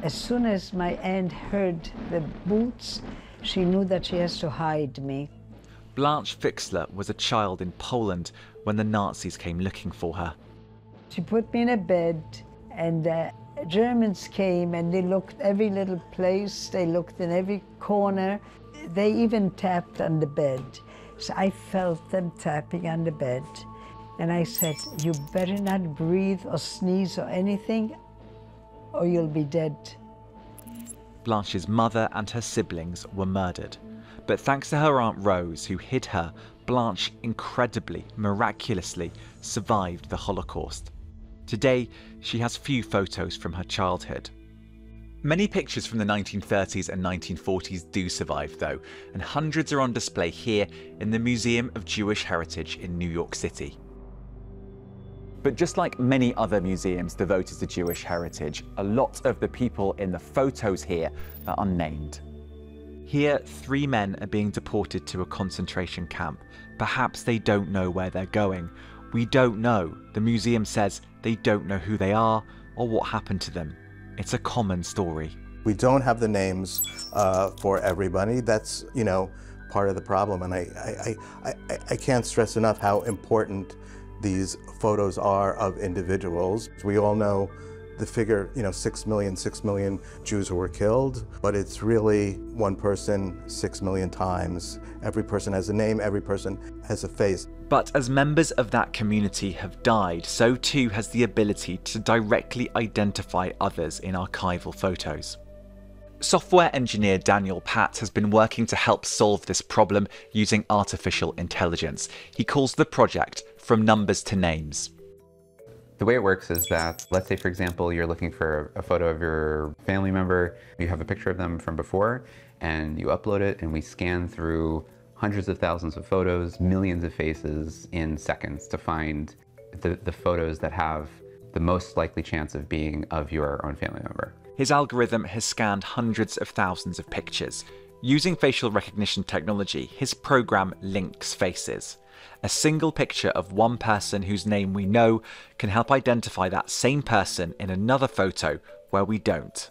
As soon as my aunt heard the boots, she knew that she has to hide me. Blanche Fixler was a child in Poland when the Nazis came looking for her. She put me in a bed, and the Germans came and they looked every little place, they looked in every corner. They even tapped on the bed. So I felt them tapping on the bed. And I said, You better not breathe or sneeze or anything, or you'll be dead. Blanche's mother and her siblings were murdered. But thanks to her Aunt Rose, who hid her, Blanche incredibly, miraculously survived the Holocaust. Today, she has few photos from her childhood. Many pictures from the 1930s and 1940s do survive, though, and hundreds are on display here in the Museum of Jewish Heritage in New York City. But just like many other museums devoted to Jewish heritage, a lot of the people in the photos here are unnamed. Here, three men are being deported to a concentration camp. Perhaps they don't know where they're going. We don't know. The museum says they don't know who they are or what happened to them. It's a common story. We don't have the names uh, for everybody. That's, you know, part of the problem. And I, I, I, I can't stress enough how important these photos are of individuals. We all know the figure, you know, six million, six million Jews who were killed, but it's really one person six million times. Every person has a name, every person has a face. But as members of that community have died, so too has the ability to directly identify others in archival photos. Software engineer Daniel Patt has been working to help solve this problem using artificial intelligence. He calls the project From Numbers to Names. The way it works is that, let's say for example, you're looking for a photo of your family member, you have a picture of them from before, and you upload it, and we scan through hundreds of thousands of photos, millions of faces in seconds to find the, the photos that have the most likely chance of being of your own family member. His algorithm has scanned hundreds of thousands of pictures. Using facial recognition technology, his program links faces. A single picture of one person whose name we know can help identify that same person in another photo where we don't.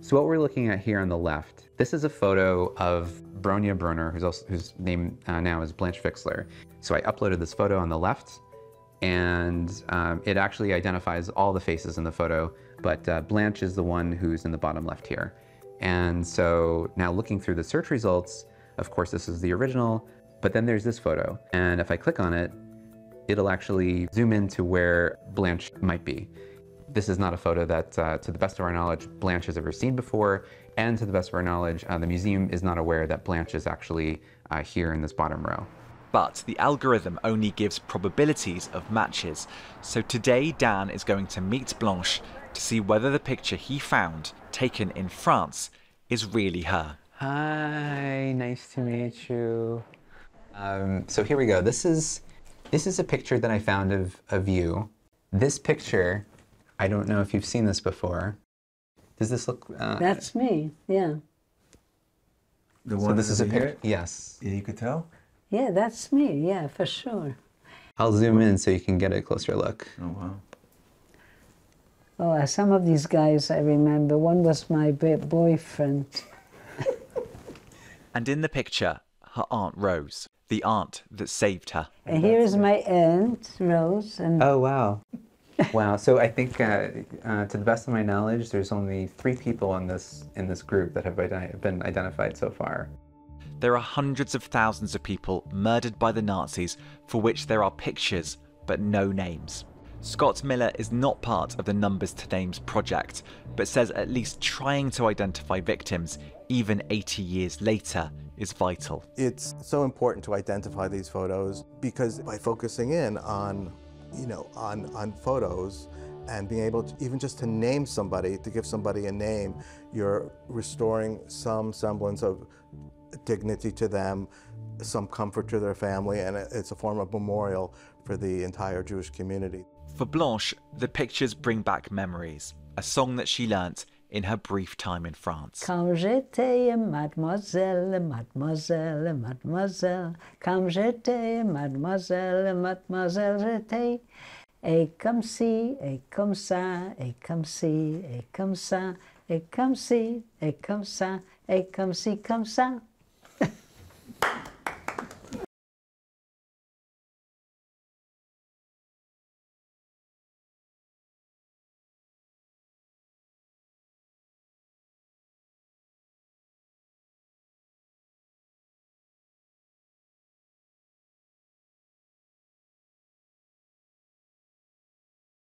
So what we're looking at here on the left, this is a photo of Bronya Brunner, who's also, whose name uh, now is Blanche Fixler. So I uploaded this photo on the left, and um, it actually identifies all the faces in the photo, but uh, Blanche is the one who's in the bottom left here. And so now looking through the search results, of course this is the original, but then there's this photo, and if I click on it, it'll actually zoom into where Blanche might be. This is not a photo that, uh, to the best of our knowledge, Blanche has ever seen before, and to the best of our knowledge, uh, the museum is not aware that Blanche is actually uh, here in this bottom row. But the algorithm only gives probabilities of matches, so today Dan is going to meet Blanche to see whether the picture he found, taken in France, is really her. Hi, nice to meet you. Um, so here we go. This is this is a picture that I found of, of you. This picture, I don't know if you've seen this before. Does this look? Uh, That's me, yeah. The so one this is a picture. Yes. Yeah, you could tell. Yeah, that's me, yeah, for sure. I'll zoom in so you can get a closer look. Oh wow. Oh, uh, some of these guys I remember. One was my boyfriend. And in the picture, her Aunt Rose, the aunt that saved her. And here is my aunt, Rose, and Oh wow. wow. So I think, uh, uh, to the best of my knowledge, there's only three people in this in this group that have been identified so far. There are hundreds of thousands of people murdered by the Nazis for which there are pictures but no names. Scott Miller is not part of the Numbers to Names project, but says at least trying to identify victims, even 80 years later, is vital. It's so important to identify these photos because by focusing in on, you know, on, on photos and being able to even just to name somebody, to give somebody a name, you're restoring some semblance of dignity to them, some comfort to their family, and it's a form of memorial for the entire Jewish community. For Blanche, the pictures bring back memories, a song that she learnt in her brief time in France. Quand j'étais mademoiselle, mademoiselle, mademoiselle, quand j'étais mademoiselle, mademoiselle, j'étais. Et comme ci, et comme ça, et comme ci, et comme ça, et comme ci, et comme ça, et comme ci, comme ça.